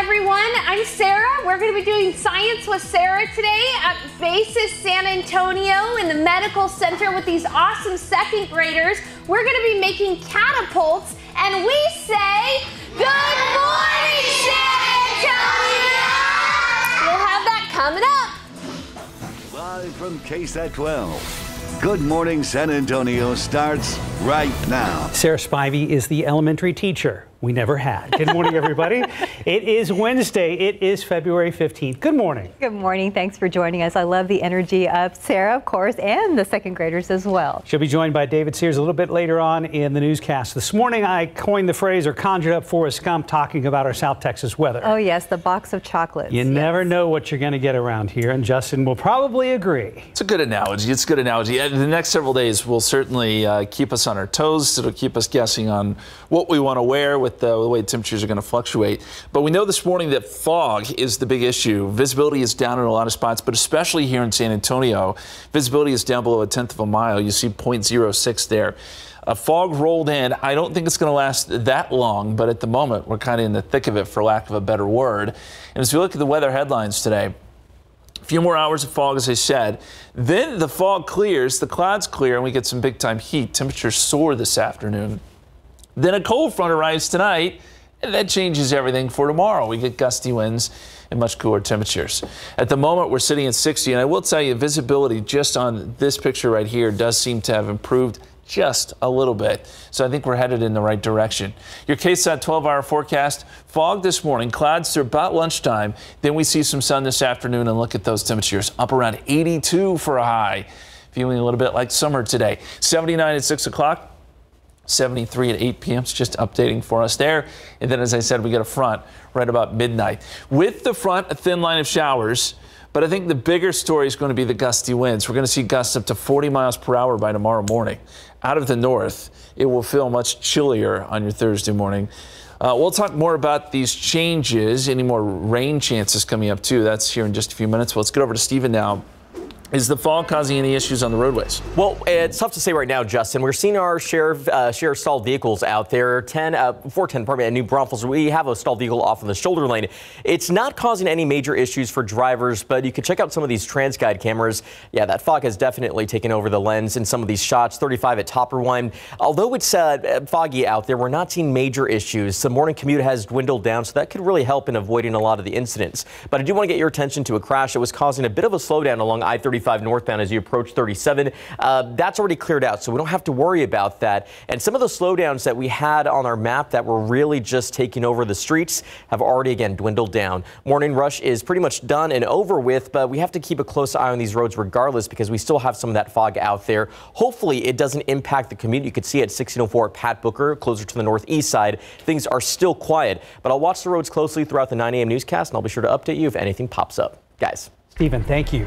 everyone. I'm Sarah. We're going to be doing Science with Sarah today at Basis San Antonio in the Medical Center with these awesome second graders. We're going to be making catapults, and we say, Good morning, San Antonio! We'll have that coming up. Live from KSAT 12. Good Morning San Antonio starts right now. Sarah Spivey is the elementary teacher we never had. Good morning, everybody. it is Wednesday. It is February 15th. Good morning. Good morning. Thanks for joining us. I love the energy of Sarah, of course, and the second graders as well. She'll be joined by David Sears a little bit later on in the newscast. This morning, I coined the phrase or conjured up Forrest Gump talking about our South Texas weather. Oh, yes, the box of chocolates. You yes. never know what you're going to get around here, and Justin will probably agree. It's a good analogy. It's a good analogy. The next several days will certainly uh, keep us on our toes. It'll keep us guessing on what we want to wear with the, uh, the way temperatures temperatures are going to fluctuate. But we know this morning that fog is the big issue. Visibility is down in a lot of spots, but especially here in San Antonio, visibility is down below a tenth of a mile. You see 0.06 there. A fog rolled in. I don't think it's going to last that long, but at the moment, we're kind of in the thick of it, for lack of a better word. And as we look at the weather headlines today, a few more hours of fog, as I said. Then the fog clears, the clouds clear, and we get some big time heat. Temperatures soar this afternoon. Then a cold front arrives tonight and that changes everything for tomorrow. We get gusty winds and much cooler temperatures. At the moment, we're sitting at 60, and I will tell you, visibility just on this picture right here does seem to have improved just a little bit. So I think we're headed in the right direction. Your KSAT 12 hour forecast fog this morning, clouds through about lunchtime. Then we see some sun this afternoon and look at those temperatures up around 82 for a high. Feeling a little bit like summer today. 79 at 6 o'clock. 73 at 8 p.m. It's just updating for us there. And then, as I said, we get a front right about midnight. With the front, a thin line of showers. But I think the bigger story is going to be the gusty winds. We're going to see gusts up to 40 miles per hour by tomorrow morning. Out of the north, it will feel much chillier on your Thursday morning. Uh, we'll talk more about these changes, any more rain chances coming up, too. That's here in just a few minutes. Well, let's get over to Stephen now. Is the fog causing any issues on the roadways? Well, it's tough to say right now, Justin. We're seeing our share of, uh, share of stalled vehicles out there. 10, uh, 410, pardon me, at New Braunfels. We have a stalled vehicle off in the shoulder lane. It's not causing any major issues for drivers, but you can check out some of these TransGuide cameras. Yeah, that fog has definitely taken over the lens in some of these shots. 35 at Toepperwein. Although it's uh, foggy out there, we're not seeing major issues. The morning commute has dwindled down, so that could really help in avoiding a lot of the incidents. But I do want to get your attention to a crash that was causing a bit of a slowdown along I-35 35 northbound as you approach 37. Uh, that's already cleared out, so we don't have to worry about that. And some of the slowdowns that we had on our map that were really just taking over the streets have already again dwindled down. Morning rush is pretty much done and over with, but we have to keep a close eye on these roads regardless because we still have some of that fog out there. Hopefully it doesn't impact the commute. You could see at 1604 Pat Booker, closer to the northeast side, things are still quiet, but I'll watch the roads closely throughout the 9 a.m. newscast and I'll be sure to update you if anything pops up. Guys. Stephen, thank you.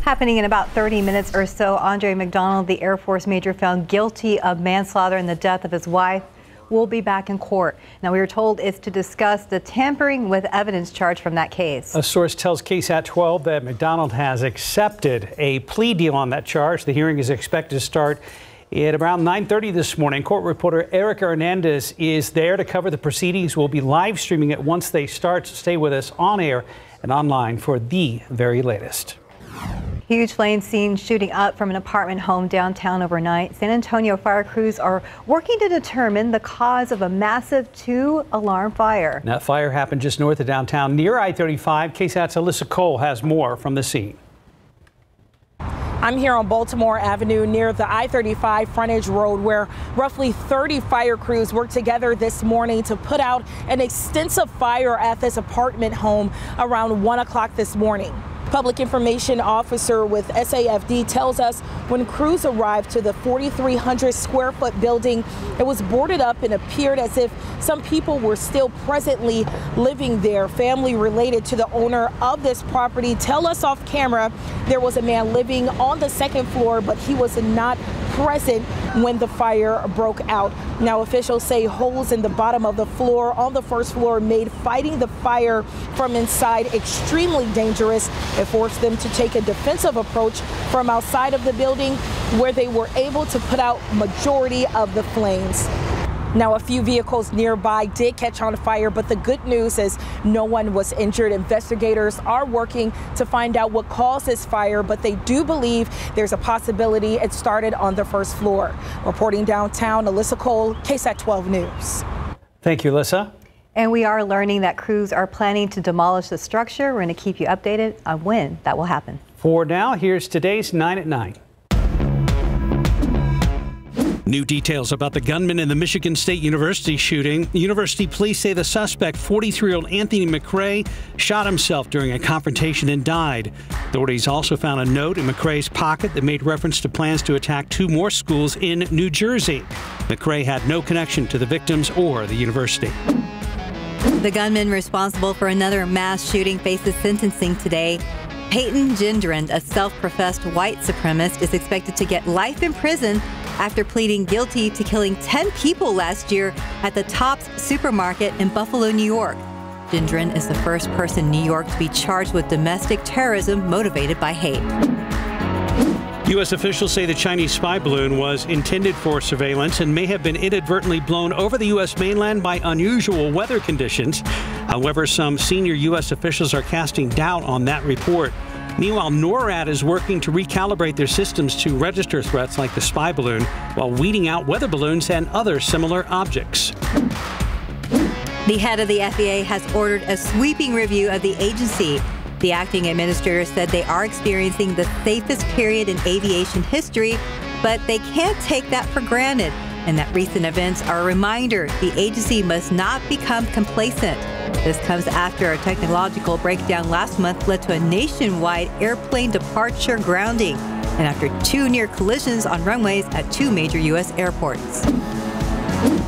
Happening in about 30 minutes or so, Andre McDonald, the Air Force major found guilty of manslaughter in the death of his wife, will be back in court. Now, we are told it's to discuss the tampering with evidence charge from that case. A source tells KSAT 12 that McDonald has accepted a plea deal on that charge. The hearing is expected to start at around 9:30 this morning. Court reporter Erica Hernandez is there to cover the proceedings. We'll be live streaming it once they start. Stay with us on air and online for the very latest. Huge flames seen shooting up from an apartment home downtown overnight. San Antonio fire crews are working to determine the cause of a massive two alarm fire. That fire happened just north of downtown near I-35. KSAT's Alyssa Cole has more from the scene. I'm here on Baltimore Avenue near the I-35 frontage road where roughly 30 fire crews worked together this morning to put out an extensive fire at this apartment home around 1 o'clock this morning. Public information officer with SAFD tells us when crews arrived to the 4,300 square foot building, it was boarded up and appeared as if some people were still presently living there. Family related to the owner of this property tell us off camera there was a man living on the second floor, but he was not present when the fire broke out. Now officials say holes in the bottom of the floor on the first floor made fighting the fire from inside extremely dangerous. It forced them to take a defensive approach from outside of the building where they were able to put out majority of the flames. Now, a few vehicles nearby did catch on fire, but the good news is no one was injured. Investigators are working to find out what caused this fire, but they do believe there's a possibility it started on the first floor. Reporting downtown, Alyssa Cole, KSAT 12 News. Thank you, Alyssa. And we are learning that crews are planning to demolish the structure. We're going to keep you updated on when that will happen. For now, here's today's 9 at 9. New details about the gunman in the Michigan State University shooting. University police say the suspect, 43 year old Anthony McRae, shot himself during a confrontation and died. Authorities also found a note in McRae's pocket that made reference to plans to attack two more schools in New Jersey. McRae had no connection to the victims or the university. The gunman responsible for another mass shooting faces sentencing today. Peyton Gendron, a self professed white supremacist, is expected to get life in prison after pleading guilty to killing 10 people last year at the Tops supermarket in Buffalo, New York. Gendron is the first person in New York to be charged with domestic terrorism motivated by hate. U.S. officials say the Chinese spy balloon was intended for surveillance and may have been inadvertently blown over the U.S. mainland by unusual weather conditions. However, some senior U.S. officials are casting doubt on that report. Meanwhile, NORAD is working to recalibrate their systems to register threats like the spy balloon while weeding out weather balloons and other similar objects. The head of the FAA has ordered a sweeping review of the agency. The acting administrator said they are experiencing the safest period in aviation history, but they can't take that for granted, and that recent events are a reminder the agency must not become complacent. This comes after a technological breakdown last month led to a nationwide airplane departure grounding, and after two near collisions on runways at two major U.S. airports.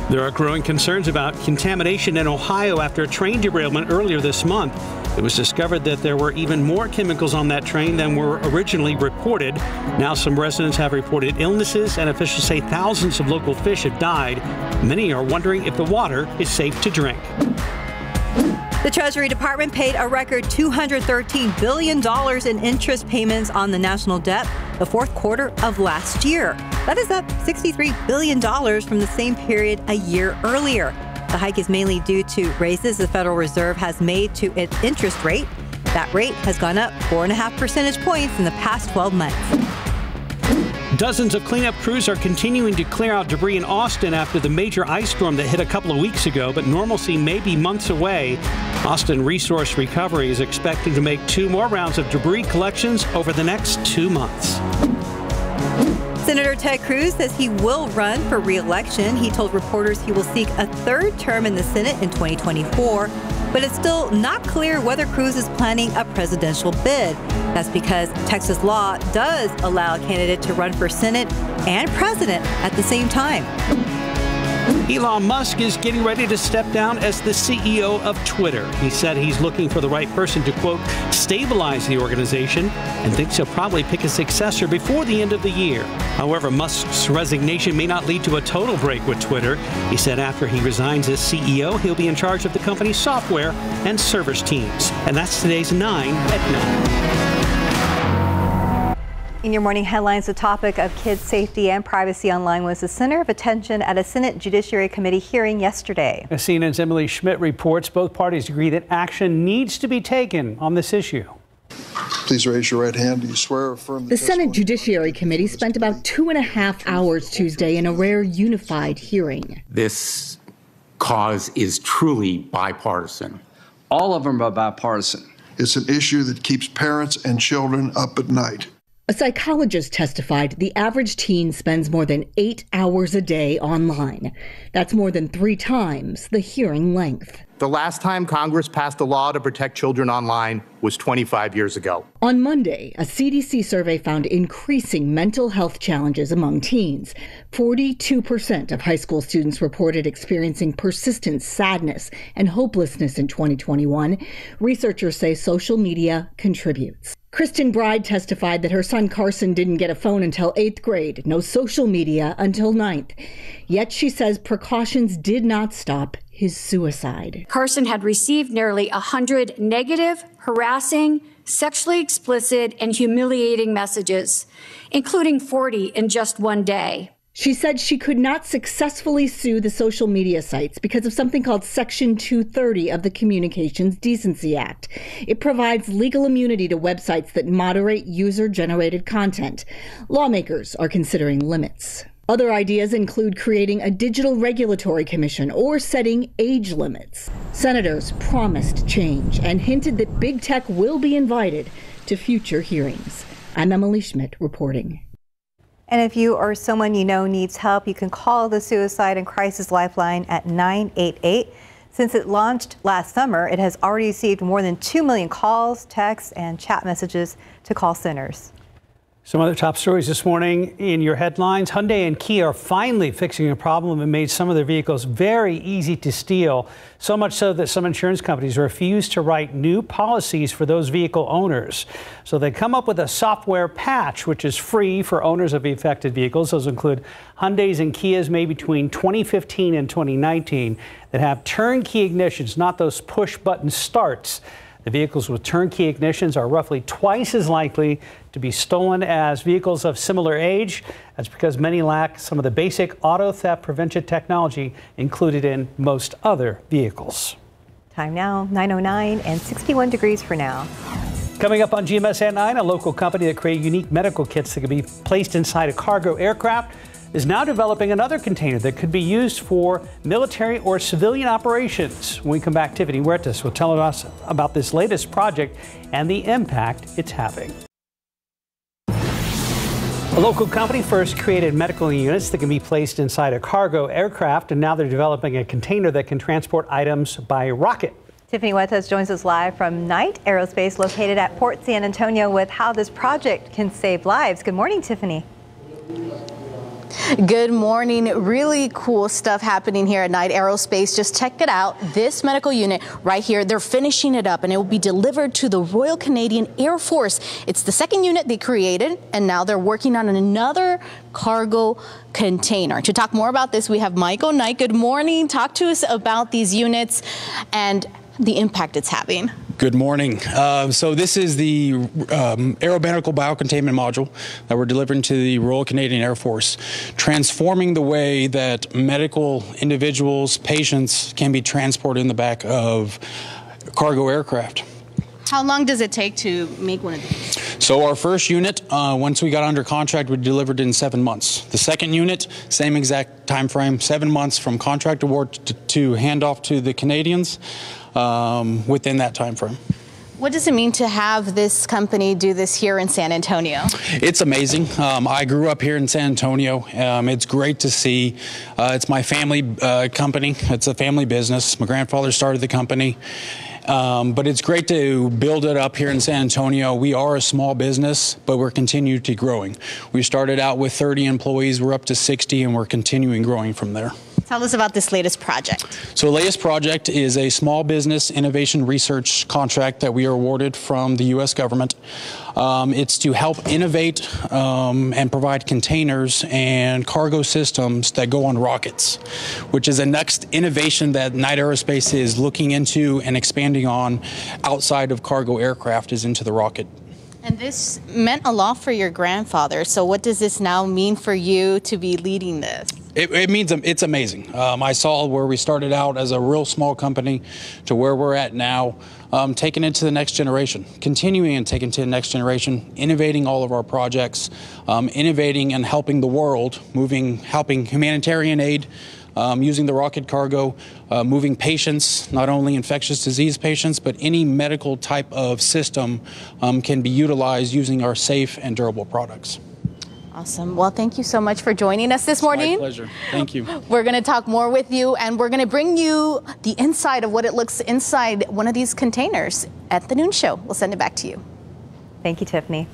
There are growing concerns about contamination in Ohio after a train derailment earlier this month. It was discovered that there were even more chemicals on that train than were originally reported. Now, some residents have reported illnesses, and officials say thousands of local fish have died. Many are wondering if the water is safe to drink. The Treasury Department paid a record $213 billion in interest payments on the national debt the fourth quarter of last year. That is up $63 billion from the same period a year earlier. The hike is mainly due to raises the Federal Reserve has made to its interest rate. That rate has gone up 4.5 percentage points in the past 12 months. Dozens of cleanup crews are continuing to clear out debris in Austin after the major ice storm that hit a couple of weeks ago, but normalcy may be months away. Austin Resource Recovery is expecting to make two more rounds of debris collections over the next two months. Senator Ted Cruz says he will run for re-election. He told reporters he will seek a third term in the Senate in 2024, but it's still not clear whether Cruz is planning a presidential bid. That's because Texas law does allow a candidate to run for Senate and president at the same time. Elon Musk is getting ready to step down as the CEO of Twitter. He said he's looking for the right person to, quote, stabilize the organization and thinks he'll probably pick a successor before the end of the year. However, Musk's resignation may not lead to a total break with Twitter. He said after he resigns as CEO, he'll be in charge of the company's software and service teams. And that's today's 9 at 9. In your morning headlines, the topic of kids' safety and privacy online was the center of attention at a Senate Judiciary Committee hearing yesterday. As CNN's Emily Schmidt reports both parties agree that action needs to be taken on this issue. Please raise your right hand. Do you swear or affirm the, the Senate Judiciary Committee spent about two and a half hours Tuesday in a rare unified hearing. This cause is truly bipartisan. All of them are bipartisan. It's an issue that keeps parents and children up at night. A psychologist testified the average teen spends more than eight hours a day online. That's more than three times the hearing length. The last time Congress passed a law to protect children online was 25 years ago. On Monday, a CDC survey found increasing mental health challenges among teens. 42% of high school students reported experiencing persistent sadness and hopelessness in 2021. Researchers say social media contributes. Kristen Bride testified that her son Carson didn't get a phone until eighth grade, no social media until ninth. Yet she says precautions did not stop his suicide. Carson had received nearly 100 negative, harassing, sexually explicit, and humiliating messages, including 40 in just one day. She said she could not successfully sue the social media sites because of something called Section 230 of the Communications Decency Act. It provides legal immunity to websites that moderate user generated content. Lawmakers are considering limits. Other ideas include creating a digital regulatory commission or setting age limits. Senators promised change and hinted that big tech will be invited to future hearings. I'm Emily Schmidt reporting. And if you or someone you know needs help, you can call the Suicide and Crisis Lifeline at 988. Since it launched last summer, it has already received more than 2 million calls, texts, and chat messages to call centers. Some other top stories this morning in your headlines. Hyundai and Kia are finally fixing a problem that made some of their vehicles very easy to steal. So much so that some insurance companies refuse to write new policies for those vehicle owners. So they come up with a software patch, which is free for owners of affected vehicles. Those include Hyundais and Kias made between 2015 and 2019 that have turnkey ignitions, not those push button starts. The vehicles with turnkey ignitions are roughly twice as likely to be stolen as vehicles of similar age. That's because many lack some of the basic auto theft prevention technology included in most other vehicles. Time now, 909 and 61 degrees for now. Coming up on GMS at 9, a local company that created unique medical kits that can be placed inside a cargo aircraft is now developing another container that could be used for military or civilian operations. When we come back, Tiffany Huertas will tell us about this latest project and the impact it's having. A local company first created medical units that can be placed inside a cargo aircraft, and now they're developing a container that can transport items by rocket. Tiffany Huertas joins us live from Knight Aerospace, located at Port San Antonio, with how this project can save lives. Good morning, Tiffany. Good morning. Really cool stuff happening here at Knight Aerospace. Just check it out. This medical unit right here, they're finishing it up and it will be delivered to the Royal Canadian Air Force. It's the second unit they created and now they're working on another cargo container. To talk more about this, we have Michael Knight. Good morning. Talk to us about these units and the impact it's having. Good morning. Uh, so this is the um, aeromedical biocontainment module that we're delivering to the Royal Canadian Air Force, transforming the way that medical individuals, patients can be transported in the back of cargo aircraft. How long does it take to make one of these? So our first unit, uh, once we got under contract, we delivered in seven months. The second unit, same exact time frame, seven months from contract award to, to handoff to the Canadians um, within that time frame. What does it mean to have this company do this here in San Antonio? It's amazing. Um, I grew up here in San Antonio. Um, it's great to see. Uh, it's my family uh, company. It's a family business. My grandfather started the company. Um, but it's great to build it up here in San Antonio. We are a small business, but we're continuing to growing. We started out with 30 employees, we're up to 60, and we're continuing growing from there. Tell us about this latest project. So, the latest project is a small business innovation research contract that we are awarded from the U.S. government. Um, it's to help innovate um, and provide containers and cargo systems that go on rockets, which is the next innovation that Knight Aerospace is looking into and expanding on outside of cargo aircraft is into the rocket. And this meant a lot for your grandfather. So, what does this now mean for you to be leading this? It, it means it's amazing. Um, I saw where we started out as a real small company to where we're at now, um, taking it to the next generation, continuing and taking to the next generation, innovating all of our projects, um, innovating and helping the world, moving, helping humanitarian aid. Um, using the rocket cargo, uh, moving patients, not only infectious disease patients, but any medical type of system um, can be utilized using our safe and durable products. Awesome. Well, thank you so much for joining us this morning. My pleasure. Thank you. We're going to talk more with you and we're going to bring you the inside of what it looks inside one of these containers at the noon show. We'll send it back to you. Thank you, Tiffany.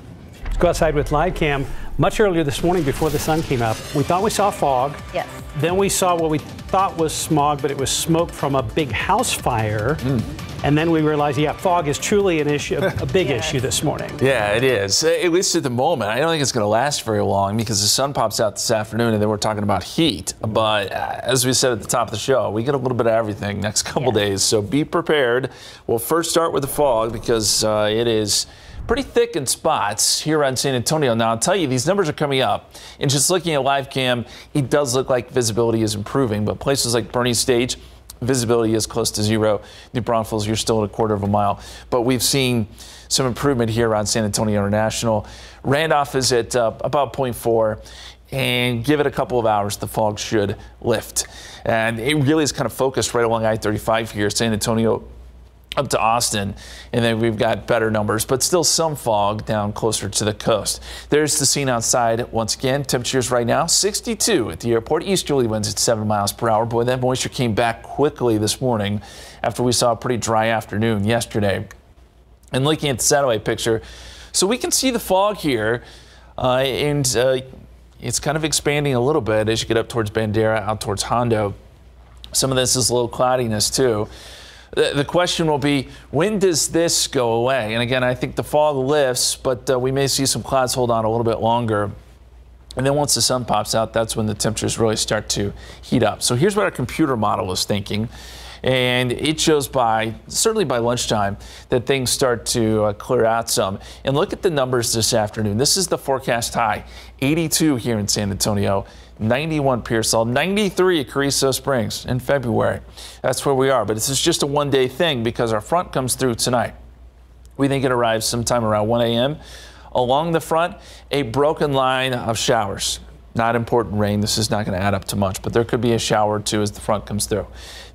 Let's go outside with live cam. Much earlier this morning before the sun came up, we thought we saw fog. Yes. Then we saw what we thought was smog, but it was smoke from a big house fire. Mm. And then we realized, yeah, fog is truly an issue, a big yes. issue this morning. Yeah, it is. At least at the moment. I don't think it's going to last very long because the sun pops out this afternoon and then we're talking about heat. But uh, as we said at the top of the show, we get a little bit of everything next couple days. So be prepared. We'll first start with the fog because uh, it is pretty thick in spots here on San Antonio. Now, I'll tell you, these numbers are coming up. And just looking at live cam, it does look like visibility is improving. But places like Boerne Stage, visibility is close to zero. New Braunfels, you're still at a quarter of a mile. But we've seen some improvement here on San Antonio International. Randolph is at uh, about 0.4 and give it a couple of hours, the fog should lift. And it really is kind of focused right along I-35 here, San Antonio up to Austin, and then we've got better numbers, but still some fog down closer to the coast. There's the scene outside once again. Temperatures right now 62 at the airport. Easterly winds at 7 miles per hour. Boy, that moisture came back quickly this morning after we saw a pretty dry afternoon yesterday. And looking at the satellite picture, so we can see the fog here, uh, and uh, it's kind of expanding a little bit as you get up towards Bandera, out towards Hondo. Some of this is a little cloudiness too. The, the question will be, when does this go away? And again, I think the fog lifts, but uh, we may see some clouds hold on a little bit longer. And then once the sun pops out, that's when the temperatures really start to heat up. So here's what our computer model is thinking. And it shows by, certainly by lunchtime, that things start to uh, clear out some. And look at the numbers this afternoon. This is the forecast high 82 here in San Antonio, 91 Pearsall, 93 at Carrizo Springs in February. That's where we are. But this is just a one day thing because our front comes through tonight. We think it arrives sometime around 1 a.m. Along the front, a broken line of showers. Not important rain. This is not going to add up to much, but there could be a shower or two as the front comes through.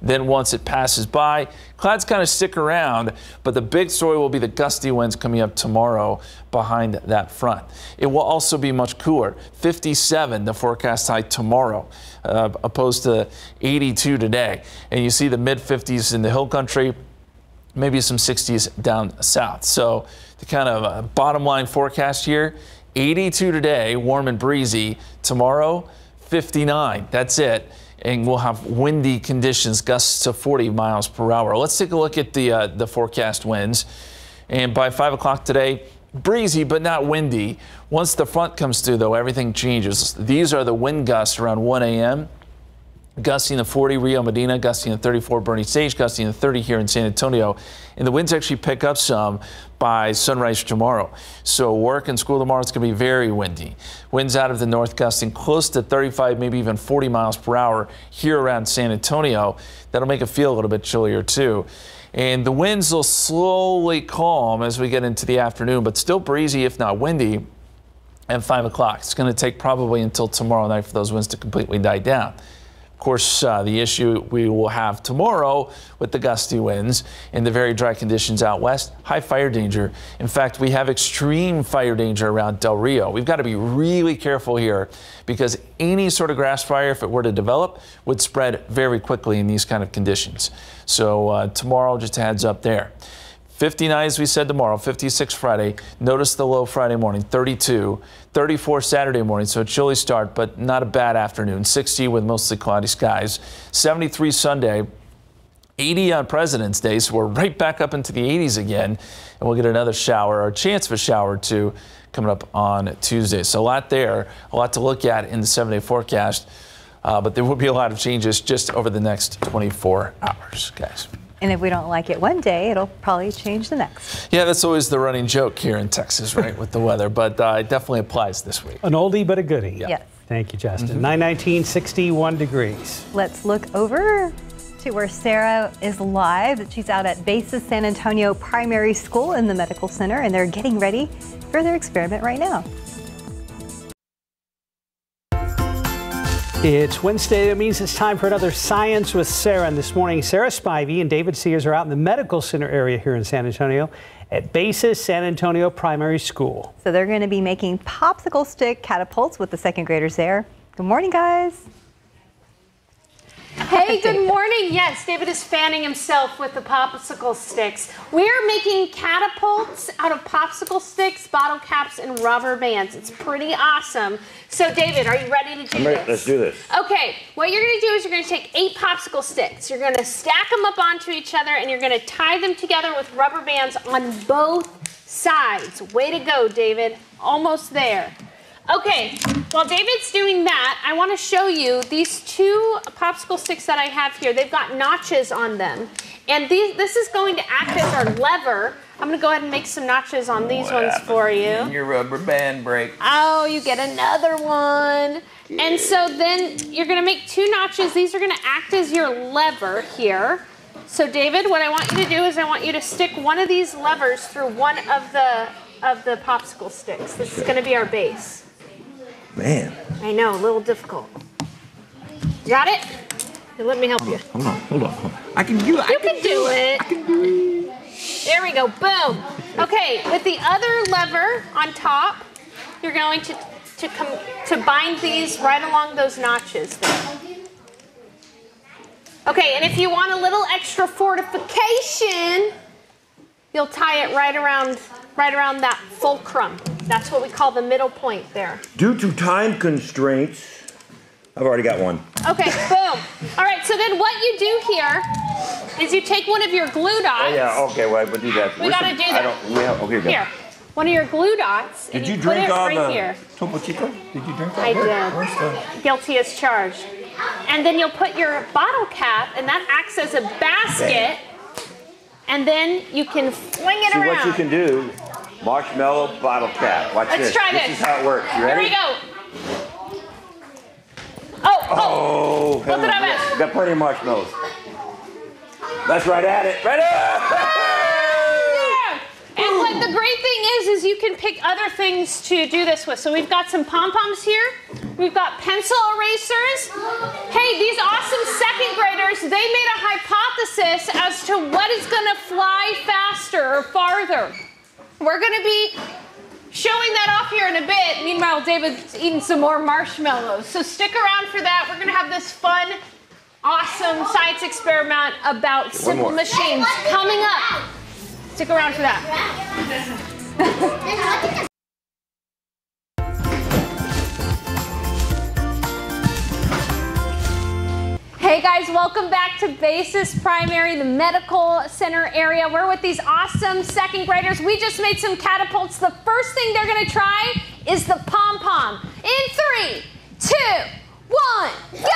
Then once it passes by, clouds kind of stick around, but the big story will be the gusty winds coming up tomorrow behind that front. It will also be much cooler. 57 the forecast high tomorrow, uh, opposed to 82 today. And you see the mid 50s in the hill country, maybe some 60s down south. So the kind of uh, bottom line forecast here 82 today, warm and breezy. Tomorrow, 59. That's it. And we'll have windy conditions, gusts to 40 miles per hour. Let's take a look at the, uh, the forecast winds. And by 5 o'clock today, breezy but not windy. Once the front comes through, though, everything changes. These are the wind gusts around 1 a.m gusting to 40 Rio Medina, gusting to 34 Boerne Stage, gusting to 30 here in San Antonio. And the winds actually pick up some by sunrise tomorrow. So work and school tomorrow is going to be very windy. Winds out of the north gusting close to 35, maybe even 40 miles per hour here around San Antonio. That'll make it feel a little bit chillier too. And the winds will slowly calm as we get into the afternoon, but still breezy, if not windy, at 5 o'clock. It's going to take probably until tomorrow night for those winds to completely die down. Of course, uh, the issue we will have tomorrow with the gusty winds and the very dry conditions out west, high fire danger. In fact, we have extreme fire danger around Del Rio. We've got to be really careful here because any sort of grass fire, if it were to develop, would spread very quickly in these kind of conditions. So uh, tomorrow, just heads up there. 59 as we said tomorrow, 56 Friday. Notice the low Friday morning, 32. 34 Saturday morning, so a chilly start, but not a bad afternoon. 60 with mostly cloudy skies. 73 Sunday. 80 on President's Day, so we're right back up into the 80s again, and we'll get another shower or a chance of a shower or two coming up on Tuesday. So a lot there, a lot to look at in the seven day forecast, uh, but there will be a lot of changes just over the next 24 hours, guys. And if we don't like it one day, it'll probably change the next. Yeah, that's always the running joke here in Texas, right, with the weather. But uh, it definitely applies this week. An oldie but a goodie. Yeah. Yes. Thank you, Justin. Mm-hmm. 919, 61 degrees. Let's look over to where Sarah is live. She's out at Basis San Antonio Primary School in the Medical Center, and they're getting ready for their experiment right now. It's Wednesday. That means it's time for another Science with Sarah. And this morning, Sarah Spivey and David Sears are out in the medical center area here in San Antonio at Basis San Antonio Primary School. So they're going to be making popsicle stick catapults with the second graders there. Good morning, guys. Hey, good morning. Yes, David is fanning himself with the popsicle sticks. We're making catapults out of popsicle sticks, bottle caps, and rubber bands. It's pretty awesome. So, David, are you ready to do I'm ready. this? Let's do this. Okay, what you're going to do is you're going to take eight popsicle sticks. You're going to stack them up onto each other, and you're going to tie them together with rubber bands on both sides. Way to go, David. Almost there. Okay, while David's doing that, I want to show you these two popsicle sticks that I have here. They've got notches on them. And these, this is going to act as our lever I'm gonna go ahead and make some notches on these ones for you. Your rubber band break. Oh, you get another one. And so then you're gonna make two notches. These are gonna act as your lever here. So David, what I want you to do is I want you to stick one of these levers through one of the of the popsicle sticks. This is gonna be our base. Man. I know, a little difficult. Got it? Here, let me help you. Hold on, hold on, hold on. I can do it. You can do it. I can do it. There we go. Boom. Okay, with the other lever on top, you're going to to come to bind these right along those notches there. Okay, and if you want a little extra fortification, you'll tie it right around right around that fulcrum. That's what we call the middle point there. Due to time constraints, I've already got one. Okay, boom. All right, so then what you do here is you take one of your glue dots. Oh, yeah, okay, well, we'll do that. We gotta Listen, do I don't, we have, okay, go. Here, one of your glue dots. Did and you put drink it on right the here. Topo Chico? Did you drink that? I Where- did. Where's the? Guilty as charged. And then you'll put your bottle cap, and that acts as a basket. And then you can fling it See around. what you can do. Marshmallow bottle cap. Watch Let's this. try this. this. is how it works. You ready? Here we go. Oh, oh. Oh, Look at hell, that. got plenty of marshmallows. That's right at it. Right at Yeah. And what the great thing is, is you can pick other things to do this with. So we've got some pom-poms here. We've got pencil erasers. Hey, these awesome second graders, they made a hypothesis as to what is gonna fly faster or farther. We're gonna be showing that off here in a bit. Meanwhile, David's eating some more marshmallows. So stick around for that. We're gonna have this fun, awesome science experiment about simple more. machines coming up. Stick around for that. Hey guys, welcome back to Basis Primary, the medical center area. We're with these awesome second graders. We just made some catapults. The first thing they're gonna try is the pom pom. In three, two, one, go!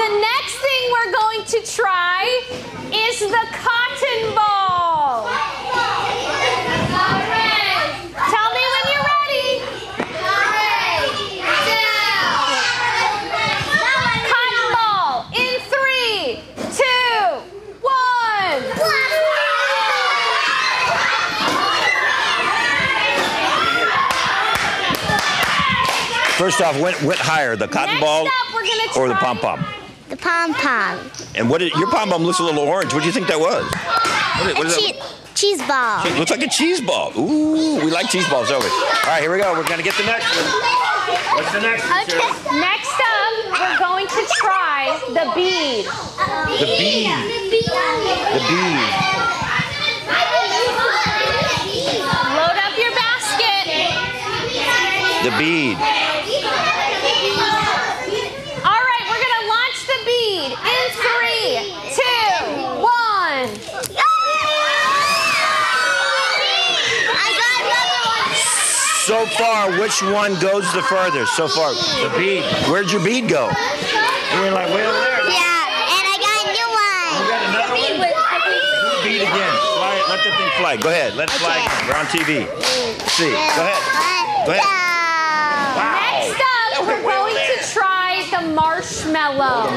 The next thing we're going to try is the ball. Tell me when you're ready. Cotton ball in three, two, one. First off, went, went higher, the cotton Next ball up, or the pom pom? The pom pom. And what did, your pom pom looks a little orange. What do you think that was? What is, what is Che- that? cheese ball. It looks like a cheese ball. Ooh, we like cheese balls, don't we? All right, here we go. We're gonna get the next one. What's the next one? Sarah? Next up, we're going to try the bead. The bead. The bead. Load up your basket. The bead. All right, we're gonna launch the bead in three, two, one. So far, which one goes the furthest? So far, the bead. Where'd your bead go? You were like way over there. Yeah, and I got a new one. You got another one? Bead again. Fly it. Let the thing fly. Go ahead. Let it fly. We're on TV. Let's see. Go ahead. Go ahead. Next up, we're going to try the marshmallow.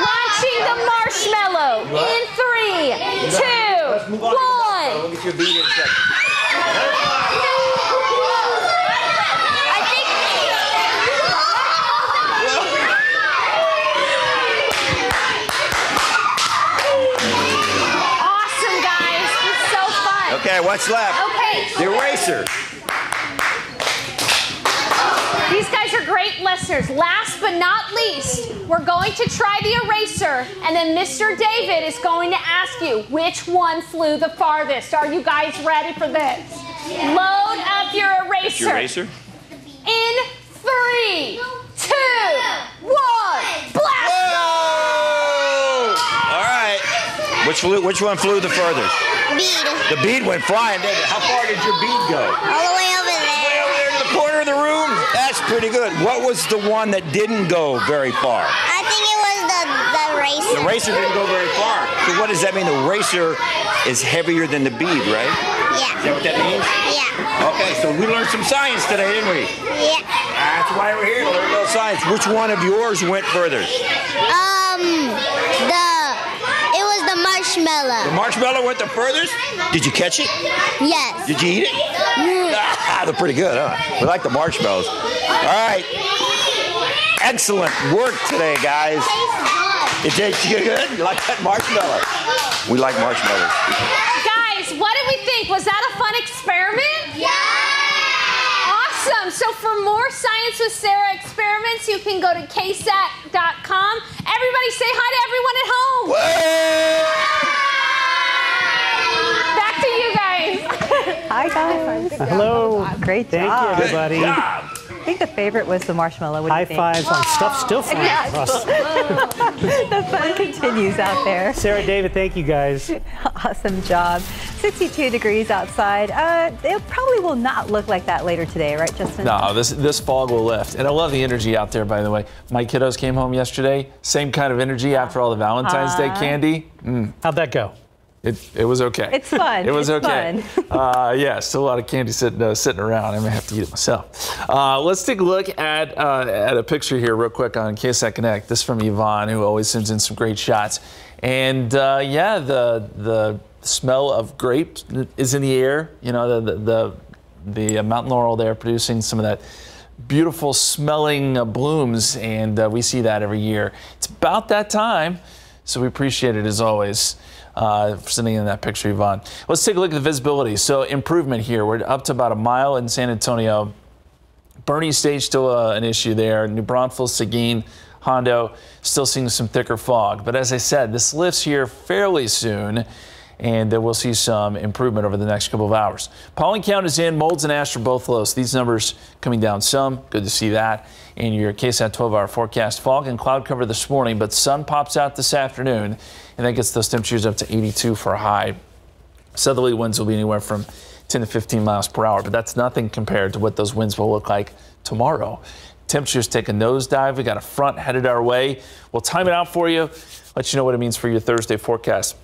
Launching the marshmallow in three, two, one. We'll get you a bead in a second. Awesome, guys. Is so fun. Okay, what's left? Okay. The eraser. These guys are great listeners. Last but not least, we're going to try the eraser, and then Mr. David is going to ask you which one flew the farthest. Are you guys ready for this? Load up your eraser. Your eraser? In three, two, one, blast! All right. Which flew, which one flew the furthest? Bead. The bead went flying. Did it? How far did your bead go? All the way over there. All the way over there to the corner of the room. That's pretty good. What was the one that didn't go very far? I think it was the the racer. The racer didn't go very far. So what does that mean? The racer is heavier than the bead, right? Yeah. Is that what that means? Yeah. Okay, so we learned some science today, didn't we? Yeah. That's why we're here to learn science. Which one of yours went furthest? Um, the it was the marshmallow. The marshmallow went the furthest? Did you catch it? Yes. Did you eat it? Ah, they're pretty good, huh? We like the marshmallows. All right. Excellent work today, guys. It tastes good? You like that marshmallow? We like marshmallows. Guys, what did we think? Was that a fun experiment? Yeah! Awesome. So for more Science with Sarah experiments, you can go to ksat.com. Everybody say hi to everyone at home. Back to you guys. Hi, guys. Hello. Great Thank job. you, everybody. I think the favorite was the marshmallow. What do High fives on stuff still flying Yeah. across. the fun continues out there. Sarah, David, thank you guys. Awesome job. 62 degrees outside. Uh, it probably will not look like that later today, right, Justin? No, this this fog will lift, and I love the energy out there. By the way, my kiddos came home yesterday. Same kind of energy after all the Valentine's Day Uh-huh. candy. Mm. How'd that go? It, it was okay. It's fun. It was It's okay. uh, yeah, still a lot of candy sitting uh, sitting around. I may have to eat it myself. Uh, let's take a look at uh, at a picture here real quick on KSAT Connect. This is from Yvonne, who always sends in some great shots. And uh, yeah, the the smell of grape is in the air. You know, the the the, the uh, mountain laurel there producing some of that beautiful smelling uh, blooms, and uh, we see that every year. It's about that time, so we appreciate it as always. Uh, for sending in that picture, Yvonne. Let's take a look at the visibility. So, improvement here. We're up to about a mile in San Antonio. Boerne Stage still uh, an issue there. New Braunfels, Seguin, Hondo still seeing some thicker fog. But as I said, this lifts here fairly soon, and uh, we'll see some improvement over the next couple of hours. Pollen count is in. Molds and ash are both low. So these numbers coming down some. Good to see that. In your KSAT 12-hour forecast, fog and cloud cover this morning, but sun pops out this afternoon, and that gets those temperatures up to 82 for a high. Southerly winds will be anywhere from 10 to 15 miles per hour, but that's nothing compared to what those winds will look like tomorrow. Temperatures take a nosedive. We got a front headed our way. We'll time it out for you, let you know what it means for your Thursday forecast.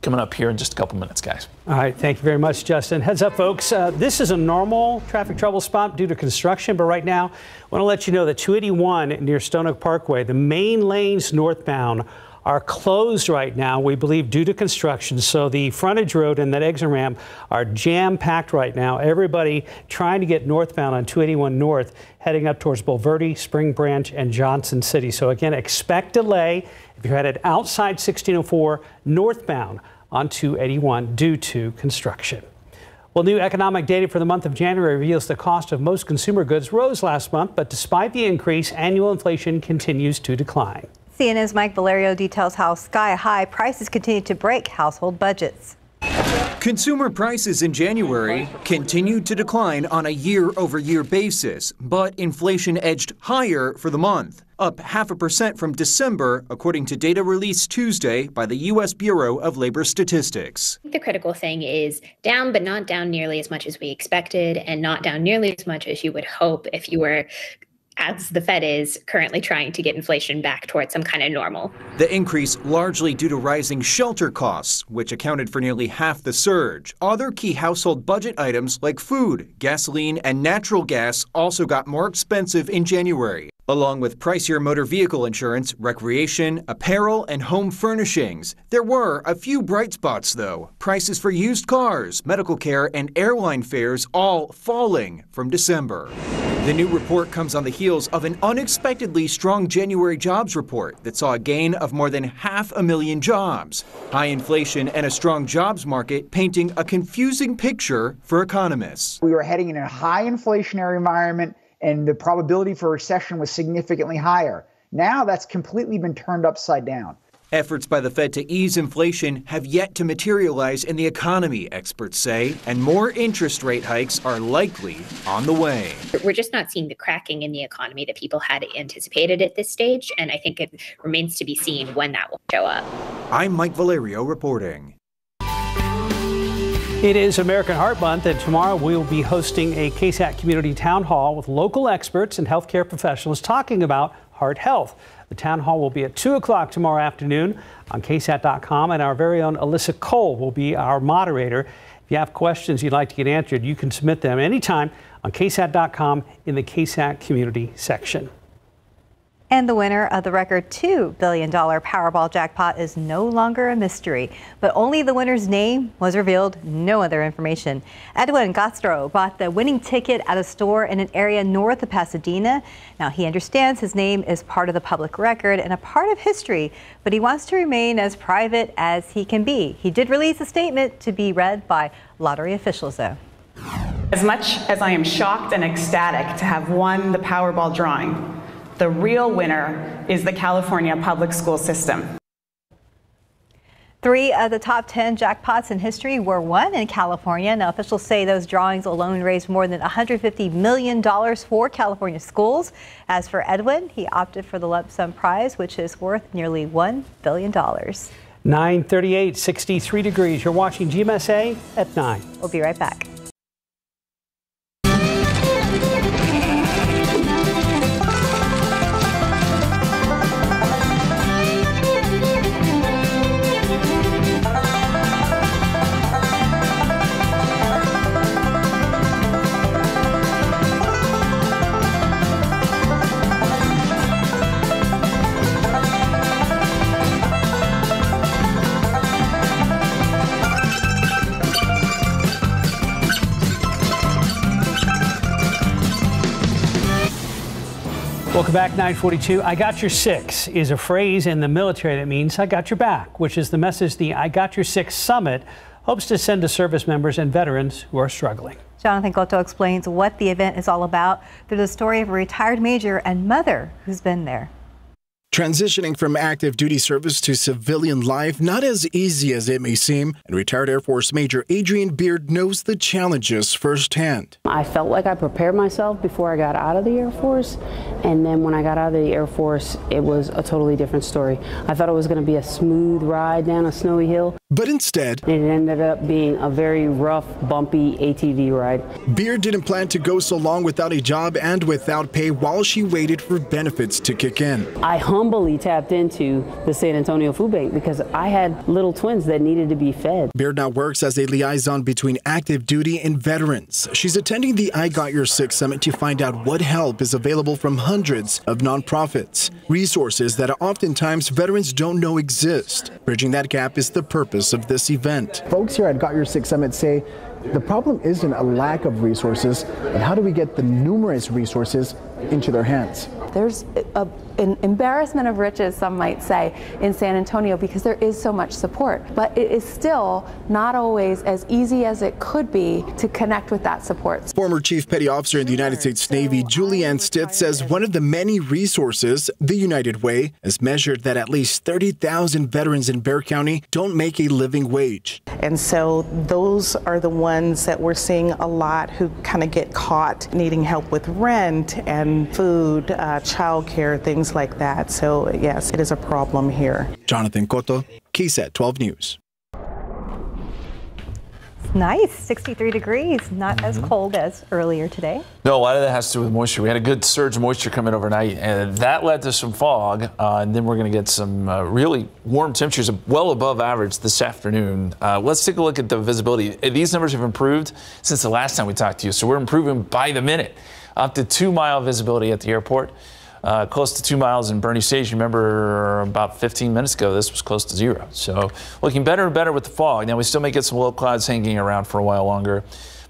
Coming up here in just a couple minutes, guys. All right, thank you very much, Justin. Heads up, folks. Uh, this is a normal traffic trouble spot due to construction, but right now, I want to let you know that 281 near Stone Oak Parkway, the main lanes northbound, are closed right now, we believe, due to construction. So the frontage road and that exit ramp are jam packed right now. Everybody trying to get northbound on 281 North, heading up towards Bulverde, Spring Branch, and Johnson City. So again, expect delay if you're headed outside 1604 northbound on 281 due to construction. Well, new economic data for the month of January reveals the cost of most consumer goods rose last month, but despite the increase, annual inflation continues to decline. CNN's Mike Valerio details how sky high prices continue to break household budgets. Consumer prices in January continued to decline on a year over year basis, but inflation edged higher for the month, up half a percent from December, according to data released Tuesday by the U.S. Bureau of Labor Statistics. The critical thing is down, but not down nearly as much as we expected, and not down nearly as much as you would hope if you were as the Fed is currently trying to get inflation back towards some kind of normal. The increase largely due to rising shelter costs, which accounted for nearly half the surge. Other key household budget items like food, gasoline, and natural gas also got more expensive in January. Along with pricier motor vehicle insurance, recreation, apparel, and home furnishings. There were a few bright spots, though. Prices for used cars, medical care, and airline fares all falling from December. The new report comes on the heels of an unexpectedly strong January jobs report that saw a gain of more than half a million jobs. High inflation and a strong jobs market painting a confusing picture for economists. We were heading in a high inflationary environment, and the probability for recession was significantly higher. Now that's completely been turned upside down. Efforts by the Fed to ease inflation have yet to materialize in the economy, experts say, and more interest rate hikes are likely on the way. We're just not seeing the cracking in the economy that people had anticipated at this stage, and I think it remains to be seen when that will show up. I'm Mike Valerio reporting. It is American Heart Month, and tomorrow we will be hosting a KSAT community town hall with local experts and healthcare professionals talking about heart health. The town hall will be at 2 o'clock tomorrow afternoon on KSAT.com, and our very own Alyssa Cole will be our moderator. If you have questions you'd like to get answered, you can submit them anytime on KSAT.com in the KSAT community section. And the winner of the record $2 billion Powerball jackpot is no longer a mystery, but only the winner's name was revealed, no other information. Edwin Castro bought the winning ticket at a store in an area north of Pasadena. Now, he understands his name is part of the public record and a part of history, but he wants to remain as private as he can be. He did release a statement to be read by lottery officials, though. As much as I am shocked and ecstatic to have won the Powerball drawing, the real winner is the California public school system. Three of the top 10 jackpots in history were won in California. Now, officials say those drawings alone raised more than $150 million for California schools. As for Edwin, he opted for the lump sum prize, which is worth nearly $1 billion. 938, 63 degrees. You're watching GMSA at 9. We'll be right back. Welcome back, 942. I got your six is a phrase in the military that means I got your back, which is the message the I Got Your Six Summit hopes to send to service members and veterans who are struggling. Jonathan Cotto explains what the event is all about through the story of a retired major and mother who's been there. Transitioning from active duty service to civilian life, not as easy as it may seem, and retired Air Force Major Adrian Beard knows the challenges firsthand. I felt like I prepared myself before I got out of the Air Force, and then when I got out of the Air Force, it was a totally different story. I thought it was going to be a smooth ride down a snowy hill. But instead, it ended up being a very rough, bumpy ATV ride. Beard didn't plan to go so long without a job and without pay while she waited for benefits to kick in. I humbly tapped into the San Antonio Food Bank because I had little twins that needed to be fed. Beard now works as a liaison between active duty and veterans. She's attending the I Got Your Six Summit to find out what help is available from hundreds of nonprofits, resources that oftentimes veterans don't know exist. Bridging that gap is the purpose of this event. Folks here at Got Your Six Summit say the problem isn't a lack of resources, but how do we get the numerous resources into their hands? There's a, an embarrassment of riches, some might say, in San Antonio because there is so much support. But it is still not always as easy as it could be to connect with that support. Former Chief Petty Officer in the United States Navy, Julianne Stitt, says one of the many resources, the United Way, has measured that at least 30,000 veterans in Bexar County don't make a living wage. And so those are the ones that we're seeing a lot who kind of get caught needing help with rent and food, uh, childcare, things like that. So, yes, it is a problem here. Jonathan Cotto, KSAT 12 News. Nice, 63 degrees, not mm-hmm. as cold as earlier today. No, a lot of that has to do with moisture. We had a good surge of moisture coming overnight, and that led to some fog. Uh, and then we're going to get some uh, really warm temperatures, well above average this afternoon. Uh, let's take a look at the visibility. These numbers have improved since the last time we talked to you, so we're improving by the minute. Up to two mile visibility at the airport uh, close to two miles in Boerne Stage. Remember, about 15 minutes ago, this was close to zero. So looking better and better with the fog. Now we still may get some low clouds hanging around for a while longer.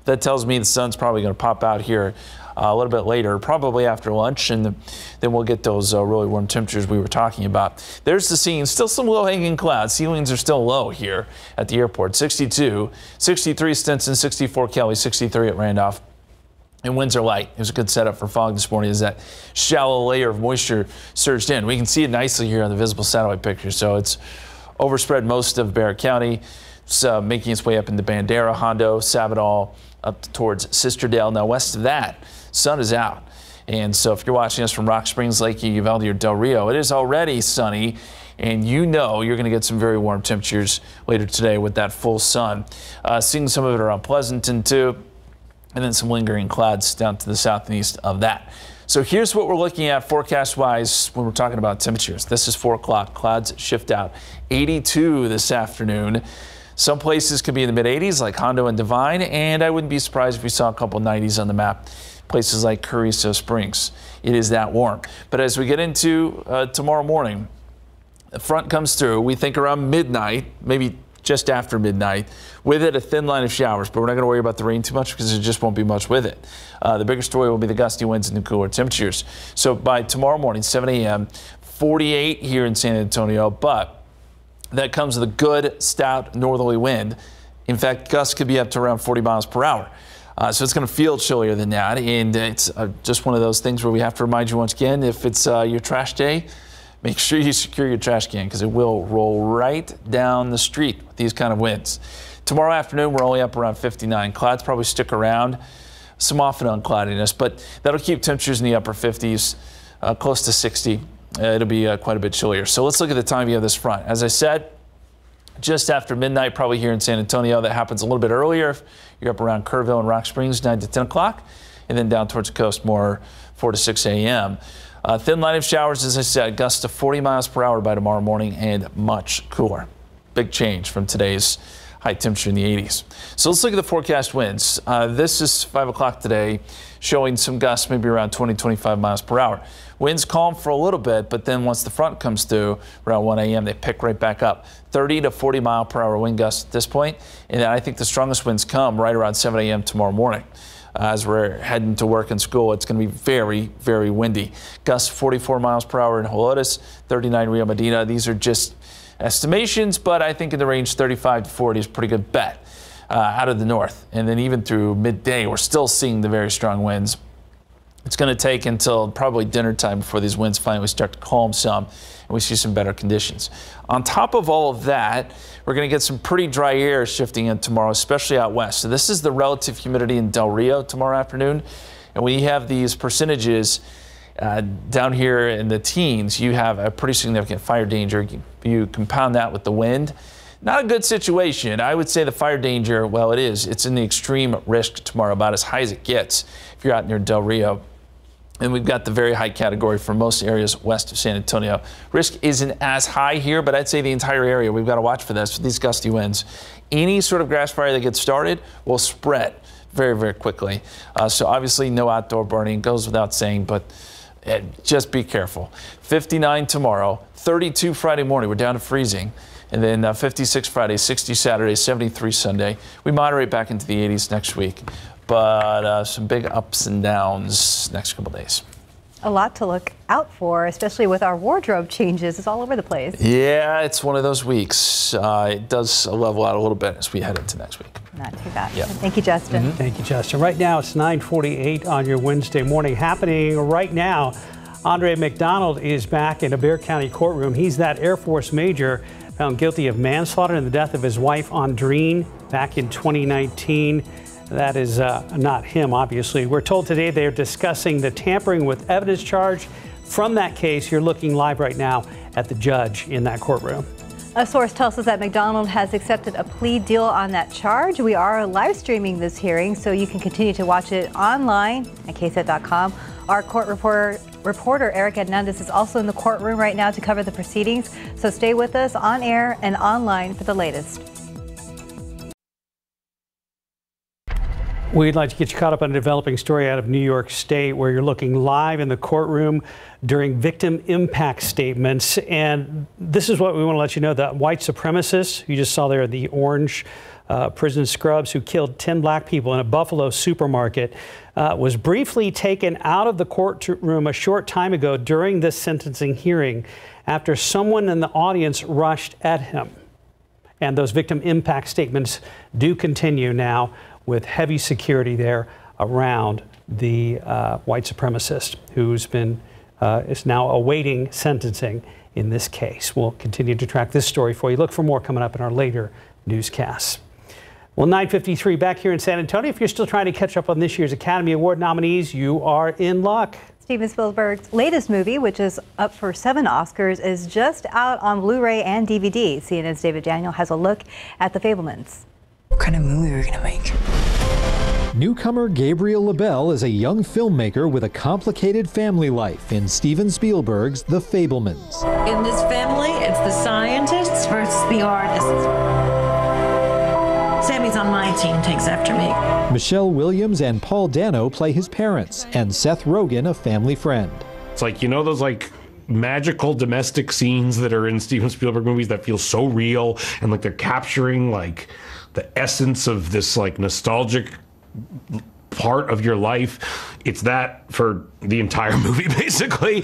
That tells me the sun's probably going to pop out here uh, a little bit later, probably after lunch, and the, then we'll get those uh, really warm temperatures we were talking about. There's the scene. Still some low-hanging clouds. Ceilings are still low here at the airport. 62, 63 Stinson, 64 Kelly, 63 at Randolph. And winds are light. It was a good setup for fog this morning as that shallow layer of moisture surged in. We can see it nicely here on the visible satellite picture. So it's overspread most of Bexar County. It's uh, making its way up into Bandera, Hondo, Sabinal, up towards Sisterdale. Now west of that, sun is out. And so if you're watching us from Rock Springs, Lake Uvalde, or Del Rio, it is already sunny. And you know you're going to get some very warm temperatures later today with that full sun. Uh, seeing some of it around Pleasanton too and then some lingering clouds down to the south and east of that. So here's what we're looking at forecast wise when we're talking about temperatures. This is 4 o'clock. Clouds shift out 82 this afternoon. Some places could be in the mid 80s like Hondo and Devine, and I wouldn't be surprised if we saw a couple 90s on the map. Places like Carrizo Springs. It is that warm. But as we get into uh, tomorrow morning, the front comes through. We think around midnight, maybe just after midnight. With it, a thin line of showers, but we're not going to worry about the rain too much because there just won't be much with it. Uh, the bigger story will be the gusty winds and the cooler temperatures. So by tomorrow morning, 7 a.m., 48 here in San Antonio, but that comes with a good, stout northerly wind. In fact, gusts could be up to around 40 miles per hour. Uh, so it's going to feel chillier than that. And it's uh, just one of those things where we have to remind you once again if it's uh, your trash day, make sure you secure your trash can because it will roll right down the street with these kind of winds. Tomorrow afternoon, we're only up around 59. Clouds probably stick around, some off and on cloudiness, but that'll keep temperatures in the upper 50s, uh, close to 60. Uh, it'll be uh, quite a bit chillier. So let's look at the time view of this front. As I said, just after midnight, probably here in San Antonio. That happens a little bit earlier. If you're up around Kerrville and Rock Springs, 9 to 10 o'clock, and then down towards the coast more 4 to 6 a.m. Uh, thin line of showers, as I said, gusts to 40 miles per hour by tomorrow morning and much cooler. Big change from today's high temperature in the 80s. So let's look at the forecast winds. Uh, this is 5 o'clock today, showing some gusts maybe around 20, 25 miles per hour. Winds calm for a little bit, but then once the front comes through around 1 a.m., they pick right back up. 30 to 40 mile per hour wind gusts at this point, and I think the strongest winds come right around 7 a.m. tomorrow morning. Uh, as we're heading to work and school. It's going to be very, very windy. Gusts 44 miles per hour in Helotes, 39 Rio Medina. These are just estimations, but I think in the range 35 to 40 is a pretty good bet uh, out of the north. And then even through midday, we're still seeing the very strong winds. It's going to take until probably dinner time before these winds finally start to calm some and we see some better conditions. On top of all of that, we're going to get some pretty dry air shifting in tomorrow, especially out west. So this is the relative humidity in Del Rio tomorrow afternoon. And we have these percentages uh, down here in the teens. You have a pretty significant fire danger. You compound that with the wind. Not a good situation. I would say the fire danger, well, it is. It's in the extreme risk tomorrow, about as high as it gets if you're out near Del Rio. And we've got the very high category for most areas west of San Antonio. Risk isn't as high here, but I'd say the entire area, we've got to watch for this, for these gusty winds. Any sort of grass fire that gets started will spread very, very quickly. Uh, so obviously no outdoor burning, goes without saying, but uh, just be careful. 59 tomorrow, 32 Friday morning, we're down to freezing. And then uh, 56 Friday, 60 Saturday, 73 Sunday. We moderate back into the 80s next week but uh, some big ups and downs next couple days. A lot to look out for, especially with our wardrobe changes. It's all over the place. Yeah, it's one of those weeks. Uh, it does level out a little bit as we head into next week. Not too bad. Yeah. Thank you, Justin. Mm -hmm. Thank you, Justin. Right now, it's 948 on your Wednesday morning. Happening right now, Andre McDonald is back in a Bexar County courtroom. He's that Air Force major found guilty of manslaughter in the death of his wife, Andreen, back in 2019. That is uh, not him, obviously. We're told today they're discussing the tampering with evidence charge. From that case, you're looking live right now at the judge in that courtroom. A source tells us that McDonald has accepted a plea deal on that charge. We are live streaming this hearing, so you can continue to watch it online at ksat.com. Our court reporter, reporter Eric Hernandez is also in the courtroom right now to cover the proceedings, so stay with us on air and online for the latest. We'd like to get you caught up on a developing story out of New York State where you're looking live in the courtroom during victim impact statements. And this is what we want to let you know that white supremacists, you just saw there the orange uh, prison scrubs who killed 10 black people in a Buffalo supermarket, uh, was briefly taken out of the courtroom a short time ago during this sentencing hearing after someone in the audience rushed at him. And those victim impact statements do continue now with heavy security there around the uh, white supremacist who's been uh, is now awaiting sentencing in this case. We'll continue to track this story for you. Look for more coming up in our later newscasts. Well, 953 back here in San Antonio. If you're still trying to catch up on this year's Academy Award nominees, you are in luck. Steven Spielberg's latest movie, which is up for seven Oscars, is just out on Blu-ray and DVD. CNN's David Daniel has a look at The Fabelmans. What kind of movie are we gonna make? Newcomer Gabriel LaBelle is a young filmmaker with a complicated family life in Steven Spielberg's The Fabelmans. In this family, it's the scientists versus the artists. Sammy's on my team, takes after me. Michelle Williams and Paul Dano play his parents, and Seth Rogen a family friend. It's like, you know, those like magical domestic scenes that are in Steven Spielberg movies that feel so real and like they're capturing like the essence of this like nostalgic part of your life. It's that for the entire movie, basically.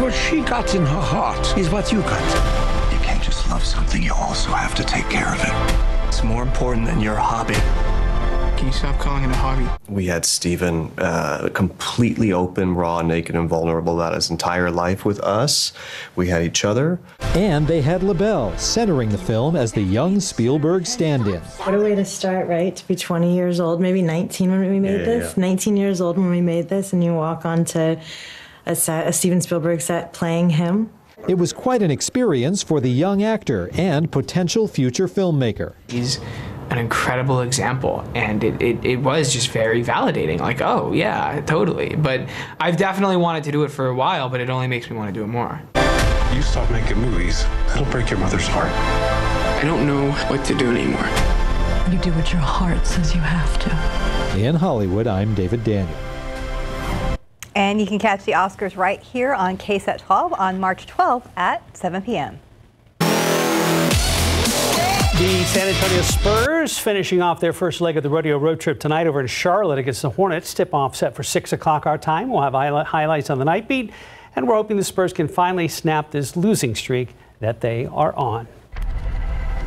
What she got in her heart is what you got. You can't just love something, you also have to take care of it. It's more important than your hobby. Can you stop calling it a hobby? We had Steven uh, completely open, raw, naked, and vulnerable about his entire life with us. We had each other. And they had LaBelle centering the film as the young Spielberg stand in. What a way to start, right? To be 20 years old, maybe 19 when we made Yeah, this. yeah. 19 years old when we made this, and you walk onto a, set, a Steven Spielberg set playing him. It was quite an experience for the young actor and potential future filmmaker. He's an incredible example and it, it, it was just very validating like oh yeah totally but i've definitely wanted to do it for a while but it only makes me want to do it more You stop making movies, that'll break your mother's heart. i don't know what to do anymore You do what your heart says you have to. In Hollywood, I'm David Daniel. And you can catch the Oscars right here on KSAT 12 on March 12th at 7 p.m. The San Antonio Spurs finishing off their first leg of the rodeo road trip tonight over in Charlotte against the Hornets. Tip off set for 6 o'clock our time. We'll have highlights on the night beat, and we're hoping the Spurs can finally snap this losing streak that they are on.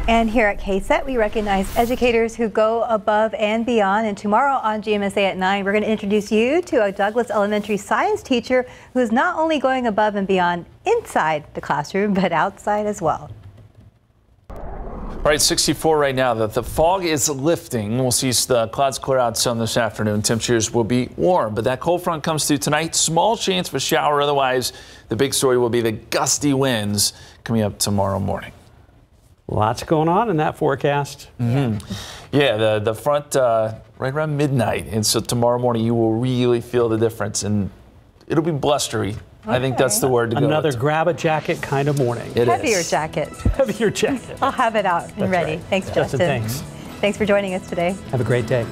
And here at KSAT, we recognize educators who go above and beyond. And tomorrow on GMSA at 9, we're going to introduce you to a Douglas Elementary science teacher who is not only going above and beyond inside the classroom, but outside as well. All right, 64 right now. The, the fog is lifting. We'll see the clouds clear out some this afternoon. Temperatures will be warm, but that cold front comes through tonight. Small chance for shower. Otherwise, the big story will be the gusty winds coming up tomorrow morning. Lots going on in that forecast. hmm Yeah, the, the front uh, right around midnight. And so tomorrow morning, you will really feel the difference. And it'll be blustery. I think that's the word to go. Another grab a jacket kind of morning. It Heavier is. jacket. Heavier jacket. I'll have it out and That's ready. right. Thanks, Justin, Justin. thanks. Thanks for joining us today. Have a great day.